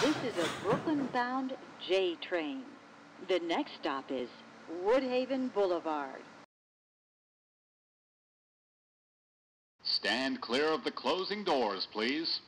This is a Brooklyn-bound J train. The next stop is Woodhaven Boulevard. Stand clear of the closing doors, please.